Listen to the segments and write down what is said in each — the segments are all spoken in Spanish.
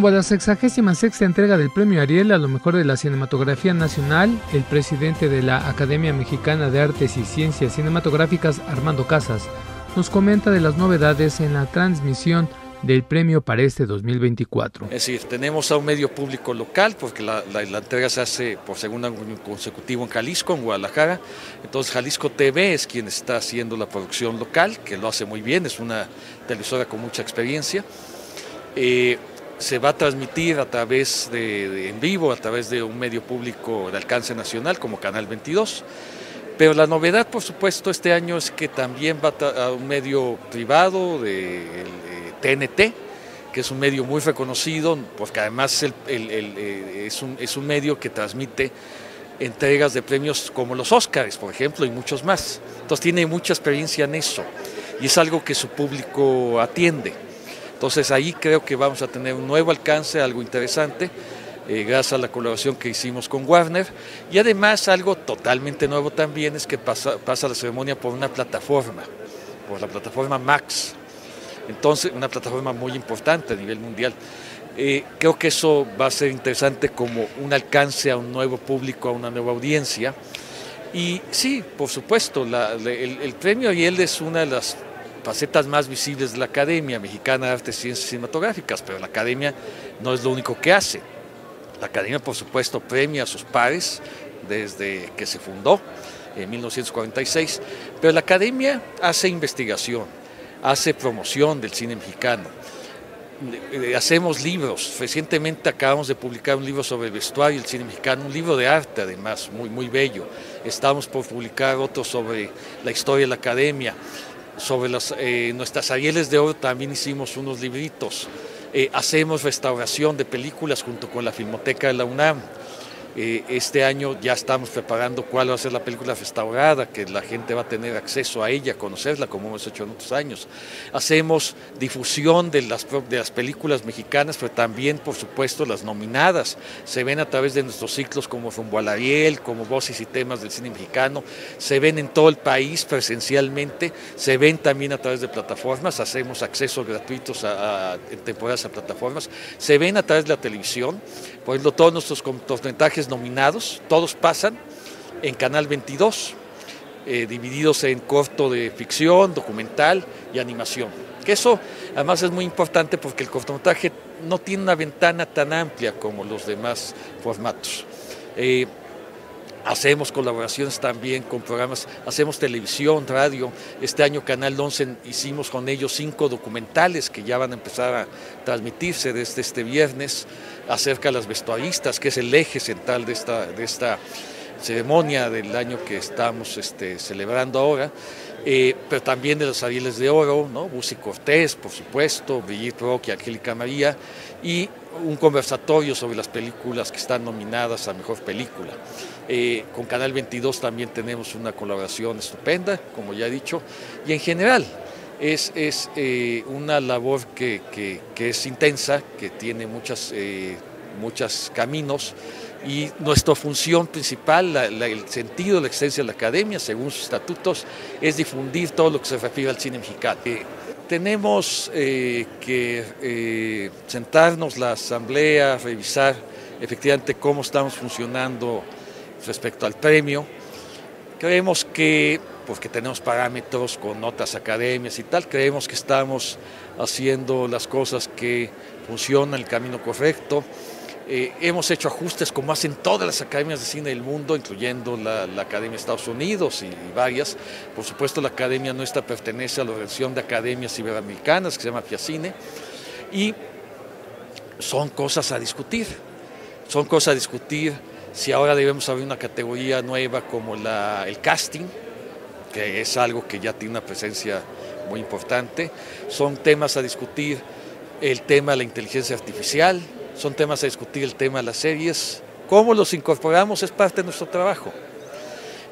Rumbo a la 66 entrega del Premio Ariel a lo mejor de la cinematografía nacional, el presidente de la Academia Mexicana de Artes y Ciencias Cinematográficas, Armando Casas, nos comenta de las novedades en la transmisión del premio para este 2024. Es decir, tenemos a un medio público local, porque la, entrega se hace por segundo año consecutivo en Jalisco, en Guadalajara. Entonces Jalisco TV es quien está haciendo la producción local, que lo hace muy bien, es una televisora con mucha experiencia. Eh, se va a transmitir a través de, en vivo, a través de un medio público de alcance nacional como Canal 22. Pero la novedad, por supuesto, este año es que también va a un medio privado de TNT, que es un medio muy reconocido, porque además eh, es, un, es un medio que transmite entregas de premios como los Oscars, por ejemplo, y muchos más. Entonces tiene mucha experiencia en eso y es algo que su público atiende. Entonces ahí creo que vamos a tener un nuevo alcance, algo interesante, eh, gracias a la colaboración que hicimos con Warner. Y además algo totalmente nuevo también es que pasa, la ceremonia por una plataforma, por la plataforma Max. Entonces, una plataforma muy importante a nivel mundial. Eh, creo que eso va a ser interesante como un alcance a un nuevo público, a una nueva audiencia. Y sí, por supuesto, el, el, premio Ariel es una de las facetas más visibles de la Academia Mexicana de Artes y Ciencias Cinematográficas, pero la Academia no es lo único que hace. La Academia, por supuesto, premia a sus pares desde que se fundó en 1946, pero la Academia hace investigación, hace promoción del cine mexicano. Eh, hacemos libros. Recientemente acabamos de publicar un libro sobre el vestuario y el cine mexicano, un libro de arte además, muy, muy bello. Estamos por publicar otro sobre la historia de la academia. Sobre las, eh, nuestras Arieles de Oro también hicimos unos libritos. Eh, hacemos restauración de películas junto con la Filmoteca de la UNAM. Eh, este año ya estamos preparando cuál va a ser la película restaurada, que la gente va a tener acceso a ella, conocerla como hemos hecho en otros años. Hacemos difusión de las, de las películas mexicanas, pero también, por supuesto, las nominadas. Se ven a través de nuestros ciclos como Rumbo al Ariel, como Voces y Temas del Cine Mexicano. Se ven en todo el país presencialmente, se ven también a través de plataformas. Hacemos accesos gratuitos en temporadas a plataformas. Se ven a través de la televisión. Por ejemplo, todos nuestros cortometrajes nominados, todos pasan en Canal 22, eh, divididos en corto de ficción, documental y animación. Que eso además es muy importante porque el cortometraje no tiene una ventana tan amplia como los demás formatos. Eh, hacemos colaboraciones también con programas, hacemos televisión, radio. Este año Canal 11 hicimos con ellos cinco documentales que ya van a empezar a transmitirse desde este viernes acerca de las vestuaristas, que es el eje central de esta, de esta ceremonia del año que estamos este, celebrando ahora, eh, pero también de los Arieles de Oro, ¿no? Busi Cortés, por supuesto, Brigitte y Angélica María, y un conversatorio sobre las películas que están nominadas a Mejor Película. Eh, con Canal 22 también tenemos una colaboración estupenda, como ya he dicho, y en general es, es eh, una labor que, es intensa, que tiene muchas, eh, muchos caminos y nuestra función principal, el sentido la existencia de la academia, según sus estatutos, es difundir todo lo que se refiere al cine mexicano. Eh, tenemos que sentarnos la asamblea, revisar efectivamente cómo estamos funcionando respecto al premio. Creemos que porque tenemos parámetros con otras academias y tal, creemos que estamos haciendo las cosas que funcionan el camino correcto. Eh, hemos hecho ajustes como hacen todas las academias de cine del mundo, incluyendo la, Academia de Estados Unidos y, varias. Por supuesto, la academia nuestra pertenece a la Organización de Academias Iberoamericanas, que se llama FIACINE, y son cosas a discutir. Son cosas a discutir si ahora debemos abrir una categoría nueva como el casting, que es algo que ya tiene una presencia muy importante. Son temas a discutir el tema de la inteligencia artificial, son temas a discutir el tema de las series. Cómo los incorporamos es parte de nuestro trabajo.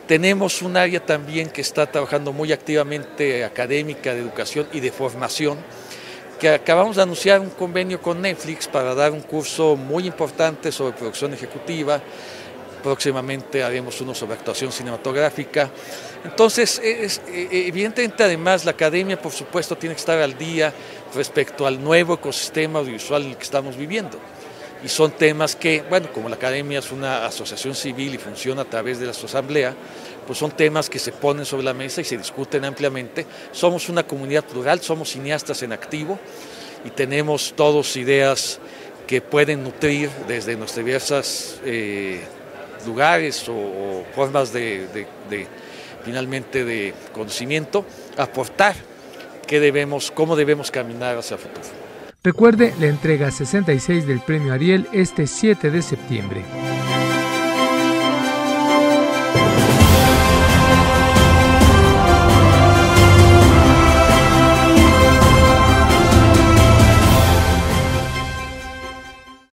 Tenemos un área también que está trabajando muy activamente académica de educación y de formación, que acabamos de anunciar un convenio con Netflix para dar un curso muy importante sobre producción ejecutiva, próximamente haremos uno sobre actuación cinematográfica. Entonces, es, evidentemente además la academia, por supuesto, tiene que estar al día respecto al nuevo ecosistema audiovisual en el que estamos viviendo. Y son temas que, bueno, como la academia es una asociación civil y funciona a través de la asamblea, pues son temas que se ponen sobre la mesa y se discuten ampliamente. Somos una comunidad plural, somos cineastas en activo y tenemos todos ideas que pueden nutrir desde nuestras diversas eh, lugares o, formas de, finalmente de conocimiento, aportar qué debemos, cómo debemos caminar hacia el futuro. Recuerde la entrega 66 del Premio Ariel este 7 de septiembre.